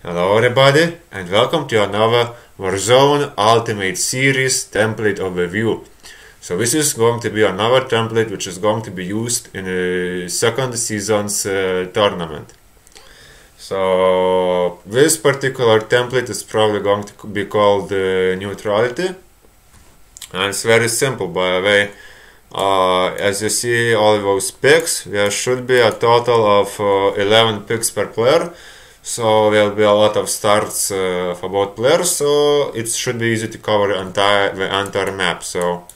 Hello everybody and welcome to another Warzone Ultimate Series template overview. So this is going to be another template which is going to be used in a second season's uh, tournament. So this particular template is probably going to be called uh, neutrality and it's very simple by the way. Uh, as you see all those picks, there should be a total of uh, 11 picks per player so there'll be a lot of starts uh, for both players so it should be easy to cover entire the entire map so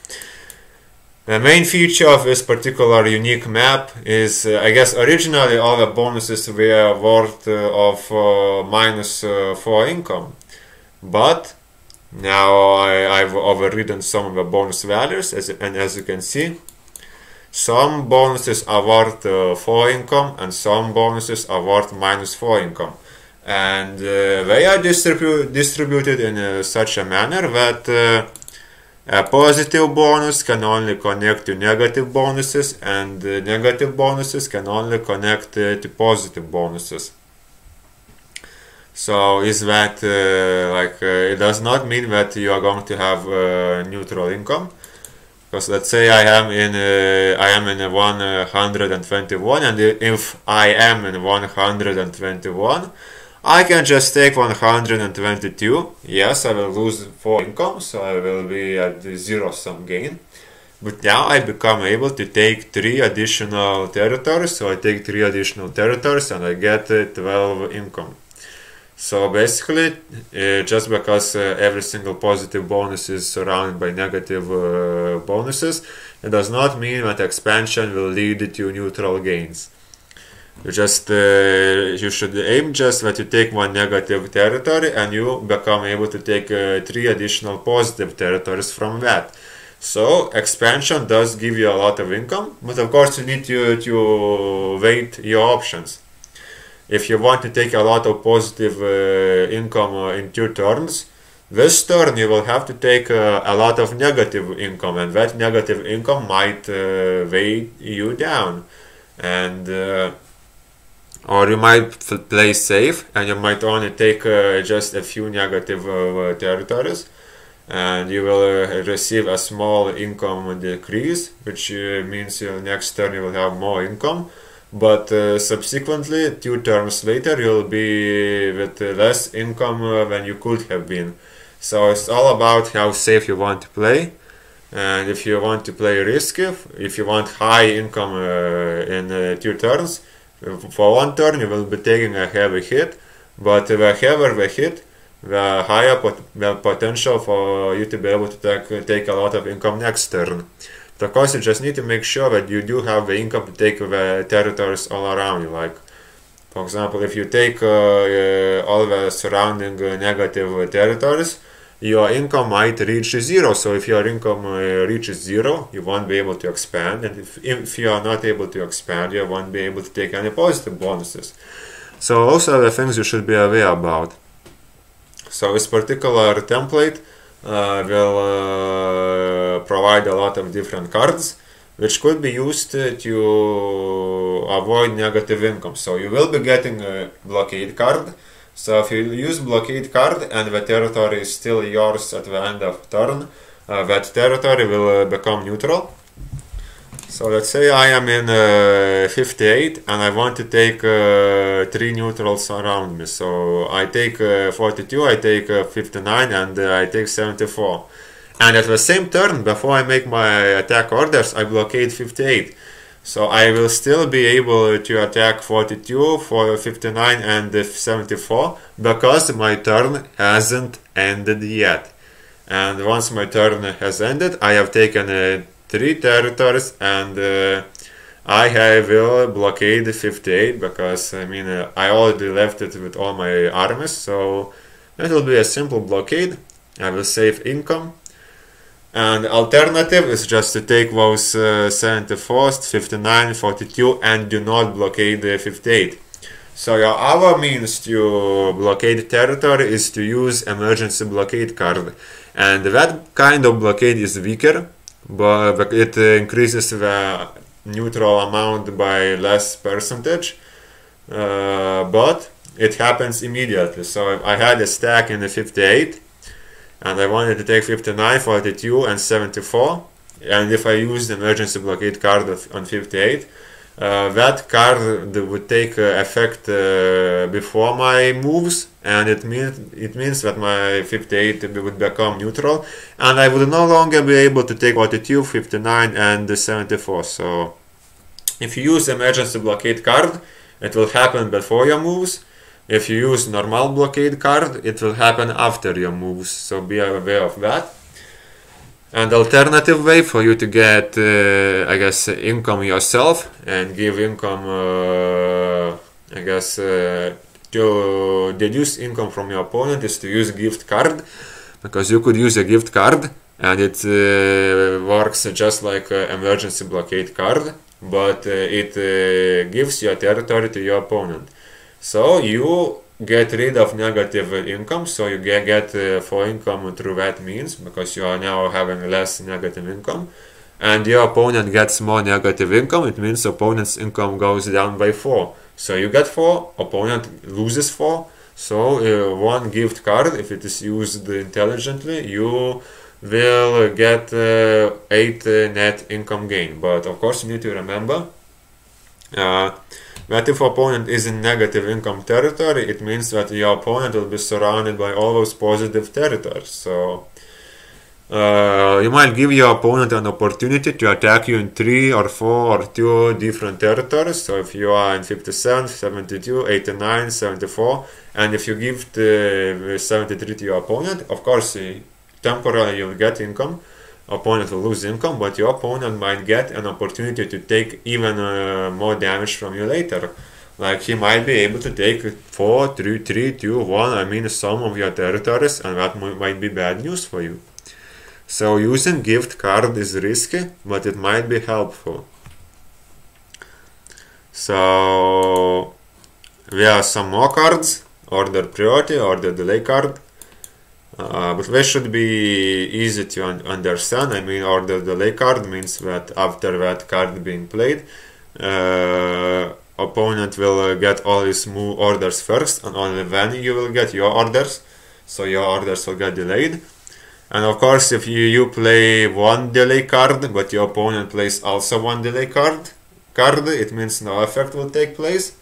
the main feature of this particular unique map is uh, I guess originally all the bonuses were worth uh, of uh, minus uh, 4 income but now I, I've overridden some of the bonus values as, and as you can see some bonuses are worth uh, 4 income and some bonuses are worth minus 4 income. And uh, they are distribu distributed in uh, such a manner that uh, a positive bonus can only connect to negative bonuses and uh, negative bonuses can only connect uh, to positive bonuses. So is that like it does not mean that you are going to have neutral income because let's say I am in uh, I am in 121 and if I am in 121 I can just take 122 yes I will lose 4 income so I will be at the zero sum gain. But now I become able to take 3 additional territories so I take 3 additional territories and I get uh, 12 income. So basically, uh, just because uh, every single positive bonus is surrounded by negative uh, bonuses, it does not mean that expansion will lead to neutral gains. You just uh, you should aim just that you take one negative territory and you become able to take uh, three additional positive territories from that. So expansion does give you a lot of income, but of course you need to to weight your options if you want to take a lot of positive uh, income uh, in two turns, this turn you will have to take uh, a lot of negative income, and that negative income might uh, weigh you down, and or you might play safe and you might only take uh, just a few negative territories, and you will receive a small income decrease, which means your next turn you will have more income. But uh, subsequently two terms later you'll be with less income uh, than you could have been. So it's all about how safe you want to play. And if you want to play risky if you want high income uh, in uh, two turns for one turn you will be taking a heavy hit but the heavier the hit the higher pot the potential for you to be able to take, take a lot of income next turn of course, you just need to make sure that you do have the income to take the territories all around you. Like, for example, if you take uh, uh, all the surrounding uh, negative territories, your income might reach zero. So if your income uh, reaches zero, you won't be able to expand. And if, if you are not able to expand, you won't be able to take any positive bonuses. So those are the things you should be aware about. So this particular template uh, will uh, provide a lot of different cards which could be used to avoid negative income. So you will be getting a blockade card. So if you use blockade card and the territory is still yours at the end of turn, uh, that territory will uh, become neutral. So let's say I am in uh, 58 and I want to take uh, three neutrals around me. So I take uh, 42, I take uh, 59 and I take 74. And at the same turn, before I make my attack orders, I blockade 58. So I will still be able to attack 42, for 59 and 74 because my turn hasn't ended yet. And once my turn has ended, I have taken uh, three territories and uh, I have will blockade 58 because I mean uh, I already left it with all my armies. So it will be a simple blockade. I will save income and alternative is just to take those uh, 74, 59, 42 and do not blockade the 58. So your other means to blockade territory is to use emergency blockade card. And that kind of blockade is weaker but it increases the neutral amount by less percentage. Uh, but it happens immediately. So I had a stack in the 58 and I wanted to take 59, 42 and 74 and if I use the emergency blockade card on 58 uh, that card would take uh, effect uh, before my moves. And it means it means that my 58 would become neutral. And I would no longer be able to take 42, 59 and 74 so if you use the emergency blockade card it will happen before your moves if you use normal blockade card it will happen after your moves so be aware of that. And alternative way for you to get uh, i guess income yourself and give income uh, i guess uh, to deduce income from your opponent is to use gift card because you could use a gift card and it uh, works just like emergency blockade card but uh, it uh, gives your territory to your opponent so you get rid of negative income so you get, get uh, four income through that means because you are now having less negative income and your opponent gets more negative income it means opponent's income goes down by 4 so you get 4 opponent loses 4 so uh, one gift card if it is used intelligently you will get uh, 8 uh, net income gain. But of course you need to remember that if opponent is in negative income territory, it means that your opponent will be surrounded by all those positive territories. So uh, you might give your opponent an opportunity to attack you in three or four or two different territories. So if you are in 57, 72, 89, 74, and if you give the 73 to your opponent, of course, temporarily you'll get income opponent will lose income, but your opponent might get an opportunity to take even uh, more damage from you later. Like he might be able to take 4, 3, 3, 2, 1, I mean some of your territories, and that might be bad news for you. So using gift card is risky, but it might be helpful. So we have some more cards, order priority, order delay card. Uh, but they should be easy to un understand. I mean, order delay card means that after that card being played, uh, opponent will uh, get all his move orders first, and only then you will get your orders. So your orders will get delayed. And of course, if you, you play one delay card, but your opponent plays also one delay card, card, it means no effect will take place.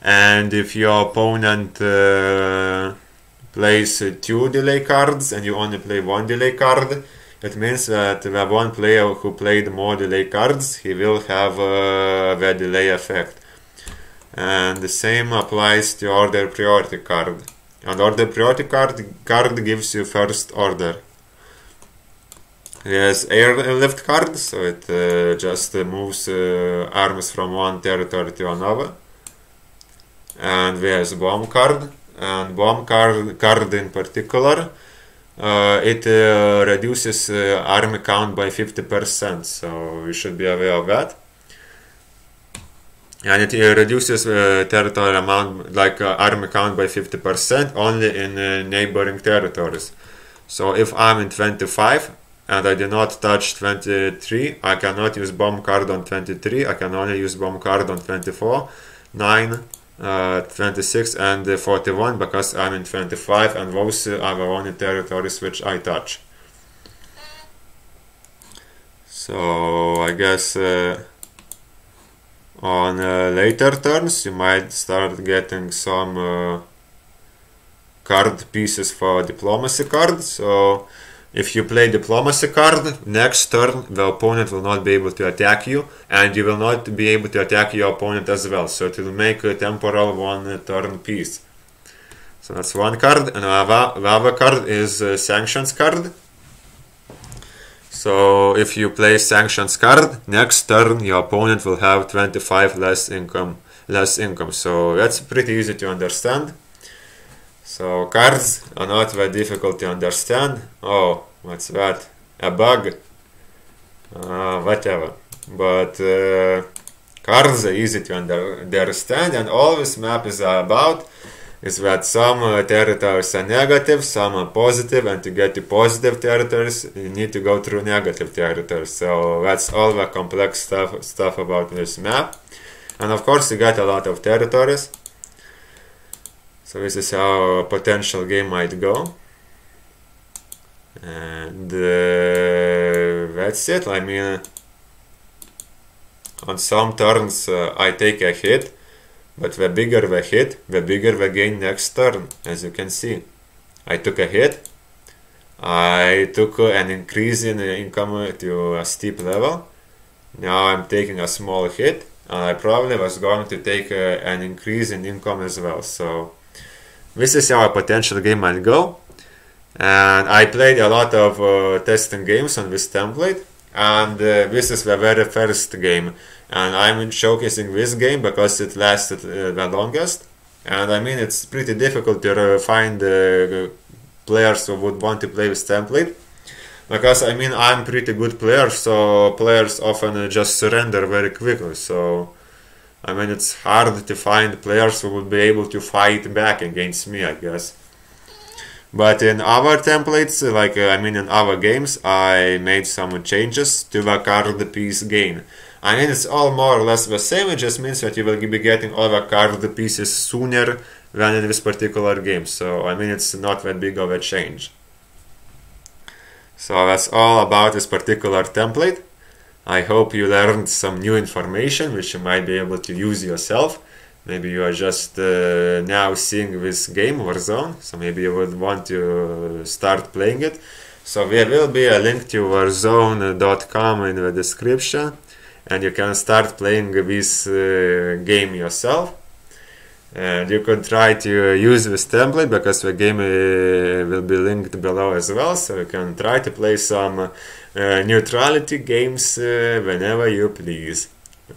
And if your opponent uh, plays two delay cards and you only play one delay card, it means that the one player who played more delay cards, he will have uh, the delay effect. And the same applies to order priority card. And order priority card, card gives you first order. Yes, airlift card, so it uh, just uh, moves uh, arms from one territory to another. And there's bomb card, and bomb card, card in particular, uh, it uh, reduces uh, army count by 50%, so you should be aware of that. And it uh, reduces uh, territory amount, like uh, army count by 50% only in neighboring territories. So if I'm in 25 and I do not touch 23, I cannot use bomb card on 23, I can only use bomb card on 24, 9, uh, 26 and 41 because I'm in 25 and those are the only territories which I touch. So I guess uh, on uh, later turns you might start getting some uh, card pieces for diplomacy cards. So if you play diplomacy card, next turn the opponent will not be able to attack you and you will not be able to attack your opponent as well. So it will make a temporal one turn peace. So that's one card and the other card is sanctions card. So if you play sanctions card, next turn your opponent will have 25 less income less income. So that's pretty easy to understand. So cards are not very difficult to understand. Oh, what's that? A bug? Uh, whatever. But uh, cards are easy to under understand and all this map is about is that some uh, territories are negative, some are positive, and to get to positive territories, you need to go through negative territories. So that's all the complex stuff stuff about this map. And of course, you get a lot of territories. So this is how a potential game might go. And uh, that's it. I mean, on some turns uh, I take a hit, but the bigger the hit, the bigger the gain next turn, as you can see. I took a hit, I took an increase in income to a steep level, now I'm taking a small hit, and I probably was going to take an increase in income as well, so this is our potential game might go. And I played a lot of uh, testing games on this template, and uh, this is the very first game. And I'm showcasing this game because it lasted uh, the longest. And I mean, it's pretty difficult to find uh, players who would want to play this template. Because I mean, I'm pretty good player, so players often uh, just surrender very quickly. So I mean, it's hard to find players who would be able to fight back against me, I guess. But in our templates, like uh, I mean in our games, I made some changes to the card piece gain. I mean it's all more or less the same, it just means that you will be getting all the card pieces sooner than in this particular game. So I mean it's not that big of a change. So that's all about this particular template. I hope you learned some new information which you might be able to use yourself. Maybe you are just uh, now seeing this game Warzone, so maybe you would want to start playing it. So there will be a link to warzone.com in the description and you can start playing this uh, game yourself. And you could try to use this template because the game uh, will be linked below as well, so you can try to play some neutrality games uh, whenever you please.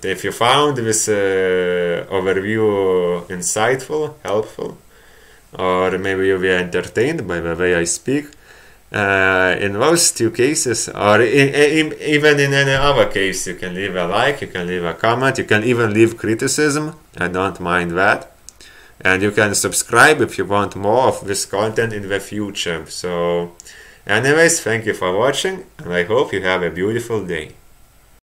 If you found this uh, overview insightful, helpful, or maybe you were entertained by the way I speak, uh, in those two cases, or in, in, even in any other case, you can leave a like, you can leave a comment, you can even leave criticism. I don't mind that. And you can subscribe if you want more of this content in the future. So, anyways, thank you for watching, and I hope you have a beautiful day.